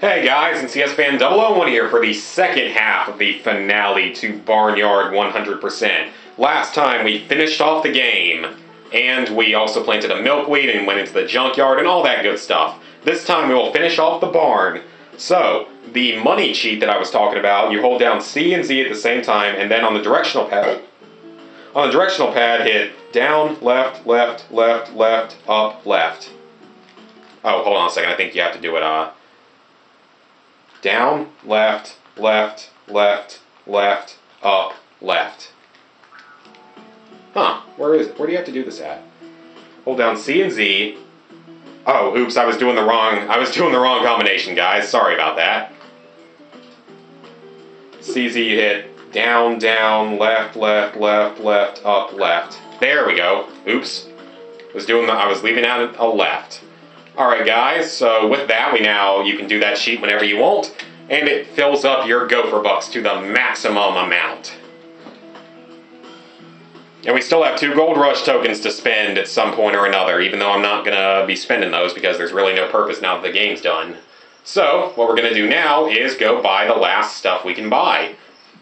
Hey guys, NCS Fan 001 here for the second half of the finale to Barnyard 100%. Last time we finished off the game, and we also planted a milkweed and went into the junkyard and all that good stuff. This time we will finish off the barn. So, the money cheat that I was talking about, you hold down C and Z at the same time, and then on the directional pad, on the directional pad, hit down, left, left, left, left, up, left. Oh, hold on a second. I think you have to do it. Uh, down, left, left, left, left, up, left. Huh? Where is it? Where do you have to do this at? Hold down C and Z. Oh, oops! I was doing the wrong. I was doing the wrong combination, guys. Sorry about that. CZ hit down, down, left, left, left, left, up, left. There we go. Oops. Was doing the. I was leaving out a left. Alright guys, so with that we now, you can do that sheet whenever you want, and it fills up your gopher bucks to the maximum amount. And we still have two Gold Rush tokens to spend at some point or another, even though I'm not going to be spending those because there's really no purpose now that the game's done. So, what we're going to do now is go buy the last stuff we can buy.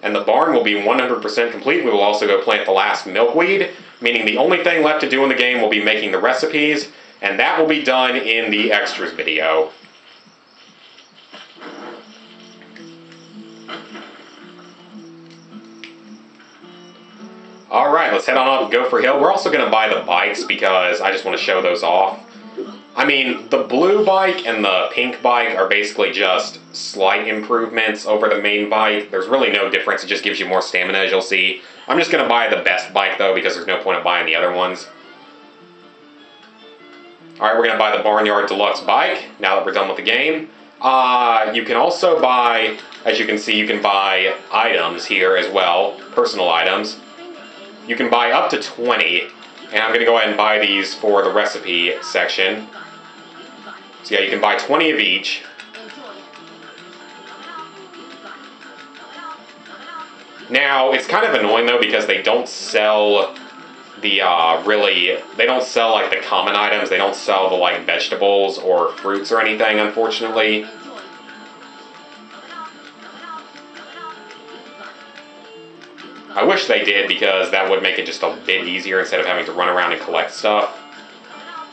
And the barn will be 100% complete. We will also go plant the last milkweed, meaning the only thing left to do in the game will be making the recipes and that will be done in the extras video. Alright, let's head on up Gopher Hill. We're also going to buy the bikes because I just want to show those off. I mean, the blue bike and the pink bike are basically just slight improvements over the main bike. There's really no difference. It just gives you more stamina, as you'll see. I'm just going to buy the best bike, though, because there's no point of buying the other ones. Alright, we're going to buy the Barnyard Deluxe bike now that we're done with the game. Uh, you can also buy, as you can see, you can buy items here as well, personal items. You can buy up to 20, and I'm to go ahead and buy these for the recipe section. So yeah, you can buy 20 of each. Now, it's kind of annoying though because they don't sell the uh, really they don't sell like the common items. They don't sell the like vegetables or fruits or anything, unfortunately. I wish they did because that would make it just a bit easier instead of having to run around and collect stuff.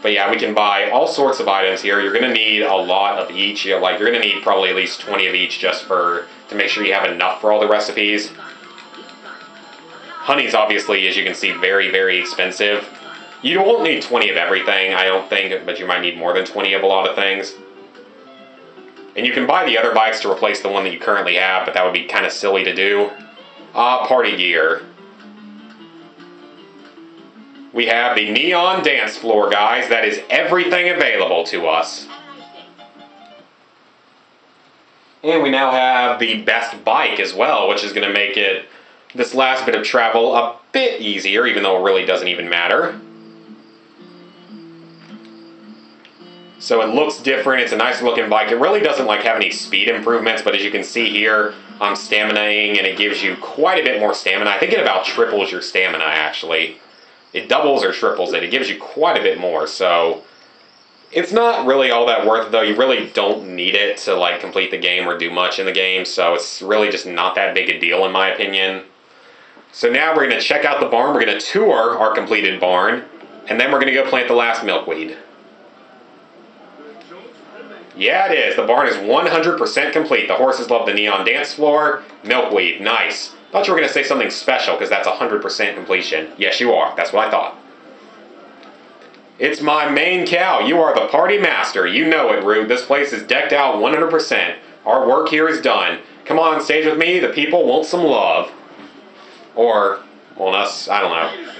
But yeah, we can buy all sorts of items here. You're gonna need a lot of each. You know, like you're gonna need probably at least 20 of each just for to make sure you have enough for all the recipes. Honey's obviously, as you can see, very, very expensive. You won't need 20 of everything, I don't think, but you might need more than 20 of a lot of things. And you can buy the other bikes to replace the one that you currently have, but that would be kind of silly to do. Uh, party gear. We have the neon dance floor, guys. That is everything available to us. And we now have the best bike as well, which is going to make it this last bit of travel a bit easier, even though it really doesn't even matter. So it looks different, it's a nice looking bike. It really doesn't like have any speed improvements, but as you can see here, I'm staminaing and it gives you quite a bit more stamina. I think it about triples your stamina actually. It doubles or triples it. It gives you quite a bit more, so it's not really all that worth it though. You really don't need it to like complete the game or do much in the game, so it's really just not that big a deal in my opinion. So now we're going to check out the barn, we're going to tour our completed barn, and then we're going to go plant the last milkweed. Yeah, it is. The barn is 100% complete. The horses love the neon dance floor. Milkweed, nice. Thought you were going to say something special because that's 100% completion. Yes, you are. That's what I thought. It's my main cow. You are the party master. You know it, Rude. This place is decked out 100%. Our work here is done. Come on stage with me. The people want some love. Or, well, us, I don't know.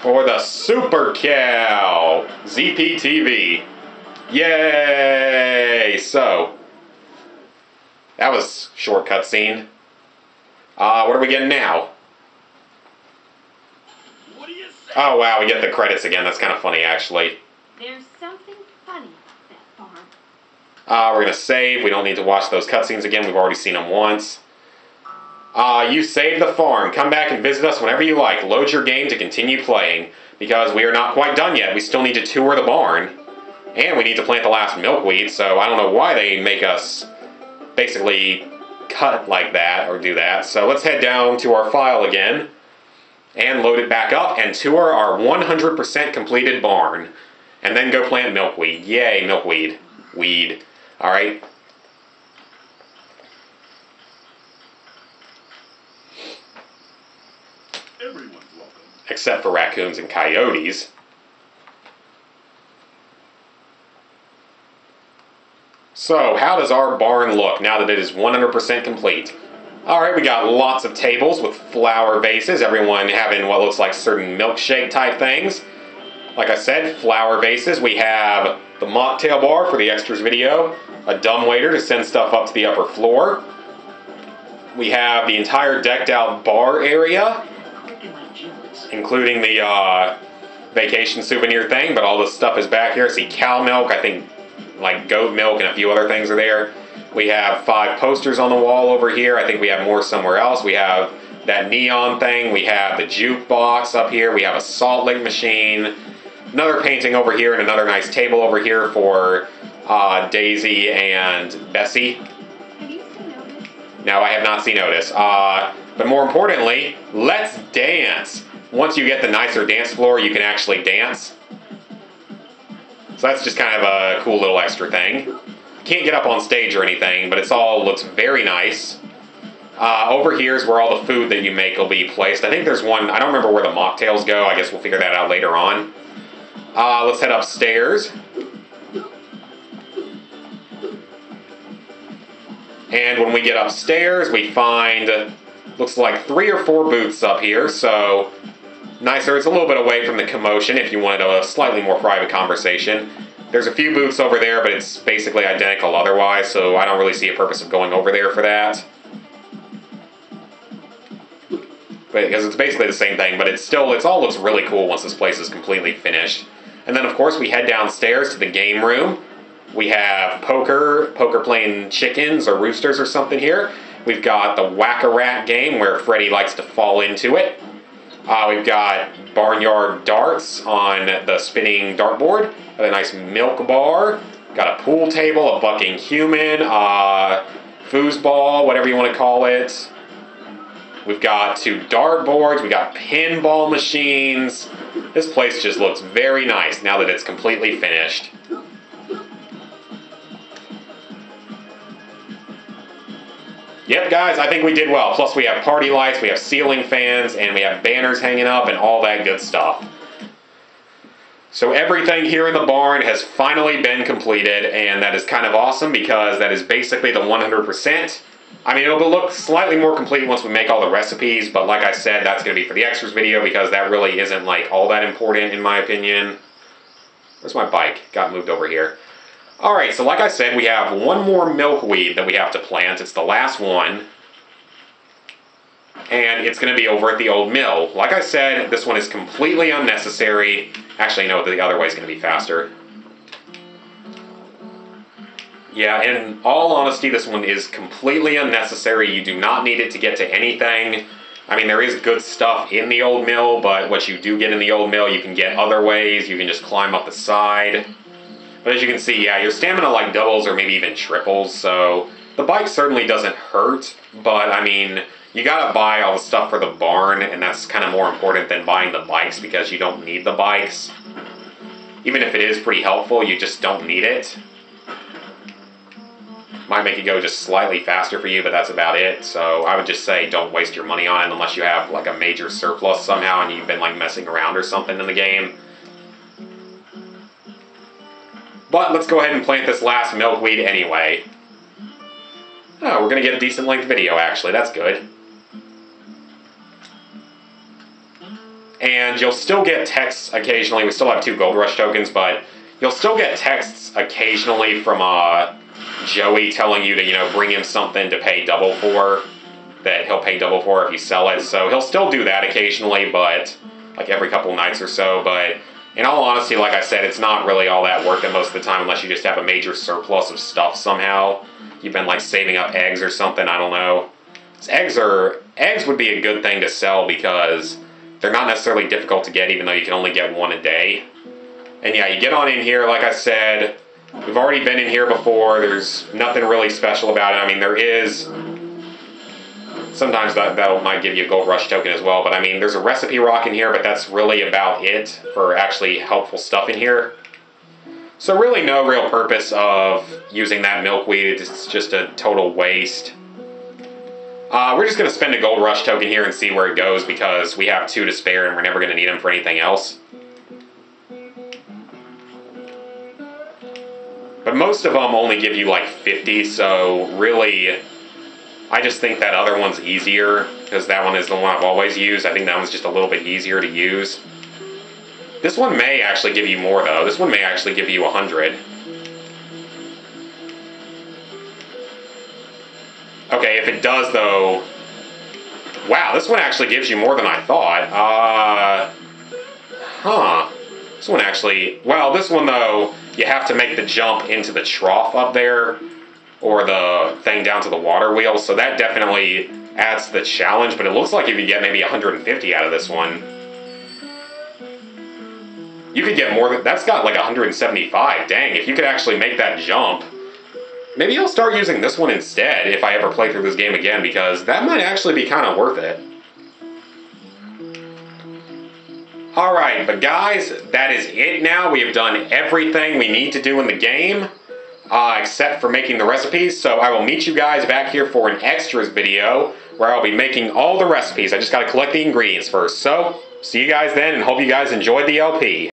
For the Super Cow ZPTV. Yay! So, that was short cutscene. Uh, what are we getting now? Oh wow, we get the credits again. That's kind of funny, actually. There's something funny at that farm. Uh, we're gonna save. We don't need to watch those cutscenes again. We've already seen them once. Uh, you saved the farm. Come back and visit us whenever you like. Load your game to continue playing because we are not quite done yet. We still need to tour the barn. And we need to plant the last milkweed, so I don't know why they make us basically cut like that or do that. So let's head down to our file again and load it back up and tour our 100% completed barn. And then go plant milkweed. Yay, milkweed. Weed. Alright. Everyone's Except for raccoons and coyotes. So, how does our barn look now that it is 100% complete? Alright, we got lots of tables with flower vases, everyone having what looks like certain milkshake type things. Like I said, flower vases. We have the mocktail bar for the extras video, a dumbwaiter to send stuff up to the upper floor. We have the entire decked out bar area, including the uh, vacation souvenir thing, but all the stuff is back here. See cow milk, I think like goat milk and a few other things are there. We have five posters on the wall over here. I think we have more somewhere else. We have that neon thing. We have the jukebox up here. We have a salt lick machine. Another painting over here and another nice table over here for uh, Daisy and Bessie. Have you seen Otis? No, I have not seen Otis. Uh, but more importantly, let's dance. Once you get the nicer dance floor, you can actually dance. So that's just kind of a cool little extra thing. Can't get up on stage or anything, but it's all looks very nice. Uh, over here is where all the food that you make will be placed. I think there's one. I don't remember where the mocktails go. I guess we'll figure that out later on. Uh, let's head upstairs. And when we get upstairs, we find looks like three or four booths up here. So nicer. It's a little bit away from the commotion if you wanted a slightly more private conversation. There's a few booths over there, but it's basically identical otherwise, so I don't really see a purpose of going over there for that. But because it's basically the same thing, but it's still it's all looks really cool once this place is completely finished. And then of course we head downstairs to the game room. We have poker, poker playing chickens or roosters or something here. We've got the whack-a-rat game where Freddy likes to fall into it. Uh, we've got barnyard darts on the spinning dartboard. A nice milk bar. Got a pool table, a bucking human, uh, foosball, whatever you want to call it. We've got two dartboards. We got pinball machines. This place just looks very nice now that it's completely finished. Yep, guys, I think we did well. Plus, we have party lights, we have ceiling fans, and we have banners hanging up and all that good stuff. So, everything here in the barn has finally been completed, and that is kind of awesome because that is basically the 100%. I mean, it'll look slightly more complete once we make all the recipes, but like I said, that's going to be for the extras video because that really isn't like all that important in my opinion. Where's my bike? Got moved over here. All right, so like I said, we have one more milkweed that we have to plant. It's the last one. And it's going to be over at the old mill. Like I said, this one is completely unnecessary. Actually, no, the other way is going to be faster. Yeah, in all honesty, this one is completely unnecessary. You do not need it to get to anything. I mean, there is good stuff in the old mill, but what you do get in the old mill, you can get other ways. You can just climb up the side. But as you can see, yeah, your stamina like doubles or maybe even triples, so the bike certainly doesn't hurt, but I mean, you gotta buy all the stuff for the barn, and that's kind of more important than buying the bikes because you don't need the bikes. Even if it is pretty helpful, you just don't need it. Might make it go just slightly faster for you, but that's about it. So I would just say don't waste your money on it unless you have like a major surplus somehow and you've been like messing around or something in the game. But let's go ahead and plant this last milkweed anyway. Oh, we're going to get a decent length video actually. That's good. And you'll still get texts occasionally. We still have two Gold Rush tokens, but you'll still get texts occasionally from uh, Joey telling you to, you know, bring him something to pay double for. That he'll pay double for if you sell it. So he'll still do that occasionally, but like every couple nights or so. But in all honesty, like I said, it's not really all that worth it most of the time unless you just have a major surplus of stuff somehow. You've been like saving up eggs or something, I don't know. Eggs are eggs would be a good thing to sell because they're not necessarily difficult to get even though you can only get one a day. And yeah, you get on in here, like I said, we've already been in here before. There's nothing really special about it. I mean, there is. Sometimes that, that might give you a gold rush token as well, but I mean, there's a recipe rock in here, but that's really about it for actually helpful stuff in here. So really no real purpose of using that milkweed. It's just a total waste. Uh, we're just to spend a gold rush token here and see where it goes because we have two to spare and we're never to need them for anything else. But most of them only give you like 50, so really, I just think that other one's easier because that one is the one I've always used. I think that one's just a little bit easier to use. This one may actually give you more though. This one may actually give you 100. Okay, if it does though, wow, this one actually gives you more than I thought. Uh, huh. This one actually, well, this one though, you have to make the jump into the trough up there or the thing down to the water wheel, so that definitely adds to the challenge, but it looks like you get maybe 150 out of this one, you could get more that's got like 175. Dang, if you could actually make that jump, maybe I'll start using this one instead if I ever play through this game again, because that might actually be kind of worth it. Alright, but guys, that is it now. We have done everything we need to do in the game, uh, except for making the recipes. So I will meet you guys back here for an extras video, where I'll be making all the recipes. I just gotta collect the ingredients first. So, see you guys then, and hope you guys enjoyed the LP.